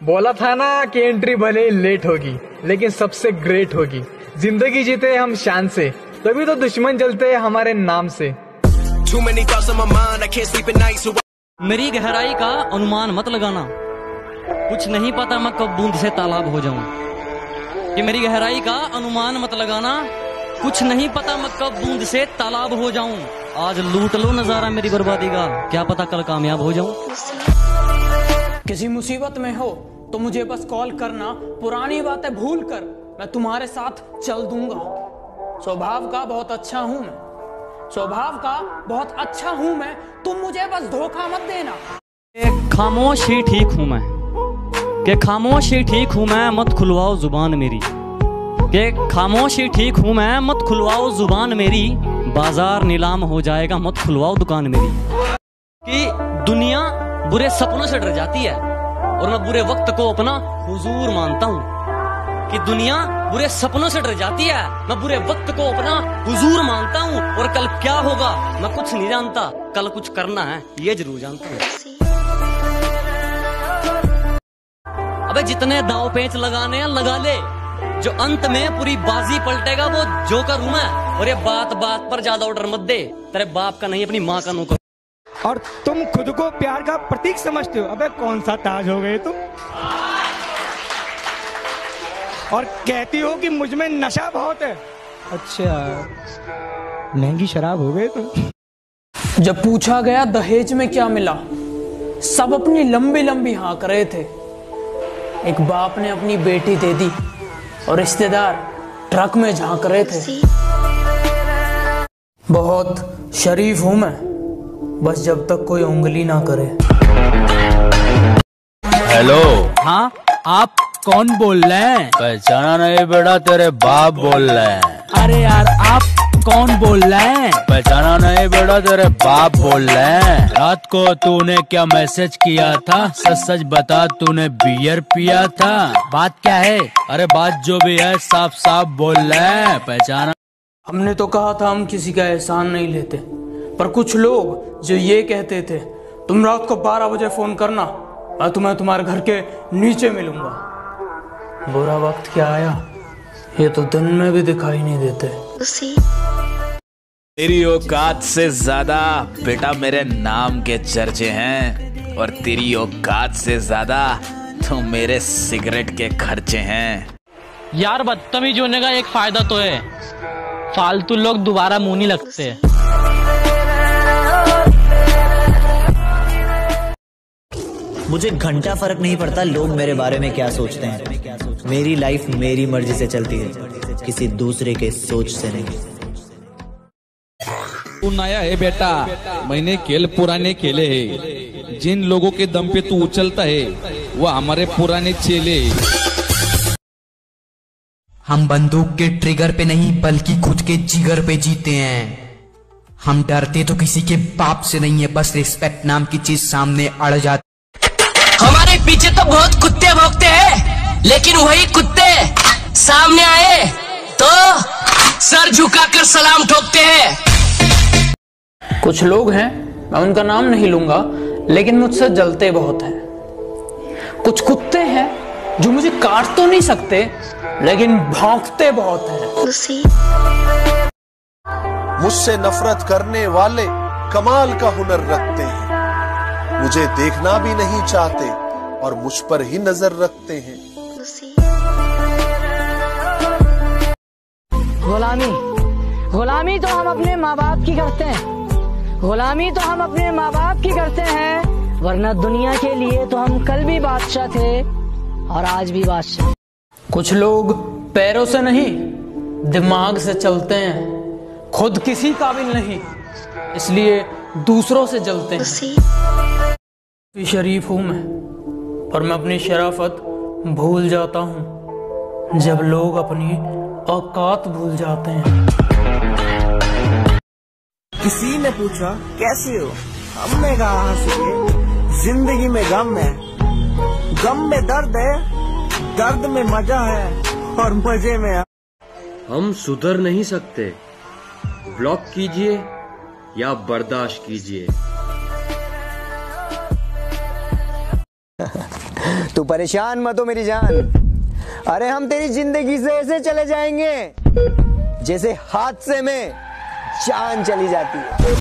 बोला था ना कि एंट्री भले ही लेट होगी लेकिन सबसे ग्रेट होगी। ज़िंदगी जीते हम शान से तभी तो दुश्मन जलते हमारे नाम से। मेरी गहराई का अनुमान मत लगाना। कुछ नहीं पता मैं कब बूंद से तालाब हो जाऊँ। कि मेरी गहराई का अनुमान मत लगाना। कुछ नहीं पता मैं कब बूंद से तालाब हो जाऊँ। आज लूट लो नज़ारा मेरी बर्बादी का। क्या पता कल कामयाब हो जाऊँ। किसी मुसीबत में हो तो मुझे बस कॉल करना, पुरानी बातें भूल कर मैं तुम्हारे साथ चल दूँगा। स्वभाव का बहुत अच्छा हूँ मैं। स्वभाव का बहुत अच्छा हूँ मैं, तुम मुझे बस धोखा मत देना। खामोश ही ठीक हूँ मैं। कि खामोश ही ठीक हूँ मैं, मत खुलवाओ ज़ुबान मेरी। कि खामोश ही ठीक हूँ मैं, मत खुलवाओ ज़ुबान मेरी। बाज़ार नीलाम हो जाएगा, मत खुलवाओ दुकान मेरी। कि दुनिया बुरे सपनों से डर जाती है और मैं बुरे वक्त को अपना हुजूर मानता हूँ कि दुनिया बुरे सपनों से डर जाती है। मैं बुरे वक्त को अपना हुजूर मानता हूँ और कल क्या होगा, मैं कुछ नहीं जानता। कल कुछ करना है, ये ज़रूर जानता हूँ। अबे जितने दाव पेच लगाने हैं, लगा ले। जो अंत में पूरी बाजी पलटेगा, वो जोकर हूँ मैं। और ये बात बात पर ज़्यादा ऑर्डर मत दे। तेरे बाप का नहीं, अपनी माँ का नौकर। और तुम खुद को प्यार का प्रतीक समझते हो। अबे कौन सा ताज हो गए तुम? और कहती हो कि मुझमें नशा बहुत है। अच्छा महँगी शराब हो गए तुम? जब पूछा गया दहेज में क्या मिला सब अपनी लंबी लंबी हाँक रहे थे। एक बाप ने अपनी बेटी दे दी और रिश्तेदार ट्रक में झाँक रहे थे। बहुत शरीफ हूँ मैं। बस जब तक कोई उंगली ना करे। हेलो। हाँ आप कौन बोल रहे हैं? पहचाना नहीं बेटा तेरे बाप बोल रहे हैं। अरे यार आप कौन बोल रहे हैं? पहचाना नहीं बेटा तेरे बाप बोल रहे हैं। रात को तूने क्या मैसेज किया था? सच सच बता तूने बियर पिया था? बात क्या है? अरे बात जो भी है साफ़ साफ़ बोल रहे हैं। पहचाना हमने तो कहा था हम किसी का एहसान नहीं लेते। पर कुछ लोग जो ये कहते थे तुम रात को 12 बजे फ़ोन करना मैं तुम्हें तुम्हारे घर के नीचे मिलूँगा। बुरा वक्त क्या आया? ये तो दिन में भी दिखाई नहीं देते। तेरी औकात से ज़्यादा बेटा मेरे नाम के चर्चे हैं और तेरी औकात से ज़्यादा तो मेरे सिगरेट के खर्चे हैं। यार बदतमीज होने का एक फ़ायदा तो है। फालतू लोग दोबारा मुँह नहीं लगते। मुझे घंटा फ़र्क नहीं पड़ता लोग मेरे बारे में क्या सोचते हैं। मेरी लाइफ मेरी मर्ज़ी से चलती है। किसी दूसरे के सोच से नहीं। तू नया है बेटा। मैंने खेल पुराने खेले हैं। जिन लोगों के दम पे तू उछलता है वो हमारे पुराने चेले हैं। हम बंदूक के ट्रिगर पे नहीं बल्कि खुद के जिगर पे जीते हैं। हम डरते तो किसी के बाप से नहीं है बस रिस्पेक्ट नाम की चीज़ सामने अड़ जाती हमारे पीछे तो बहुत कुत्ते भोगते हैं लेकिन वही कुत्ते सामने आए तो सर झुकाकर सलाम ठोकते हैं। कुछ लोग हैं मैं उनका नाम नहीं लूँगा लेकिन मुझसे जलते बहुत हैं। कुछ कुत्ते हैं जो मुझे काट तो नहीं सकते लेकिन भौंकते बहुत हैं। मुझसे नफरत करने वाले कमाल का हुनर रखते हैं। मुझे देखना भी नहीं चाहते और मुझ पर ही नज़र रखते हैं। गुलामी। गुलामी तो हम अपने माँ बाप की करते हैं। गुलामी तो हम अपने माँ बाप की करते हैं वरना दुनिया के लिए तो हम कल भी बादशाह थे और आज भी बादशाह। कुछ लोग पैरों से नहीं दिमाग से चलते हैं। खुद किसी काबिल नहीं इसलिए दूसरों से जलते हैं। शरीफ हूँ मैं पर मैं अपनी शराफत भूल जाता हूँ। जब लोग अपनी औकात भूल जाते हैं। किसी ने पूछा कैसे हो? हमने कहा हंस ज़िंदगी में गम है। गम में दर्द है दर्द में मज़ा है और मज़े में हम सुधर नहीं सकते। ब्लॉक कीजिए या बर्दाश्त कीजिए। तू परेशान मत हो मेरी जान। अरे हम तेरी ज़िंदगी से ऐसे चले जाएँगे जैसे हादसे में जान चली जाती है।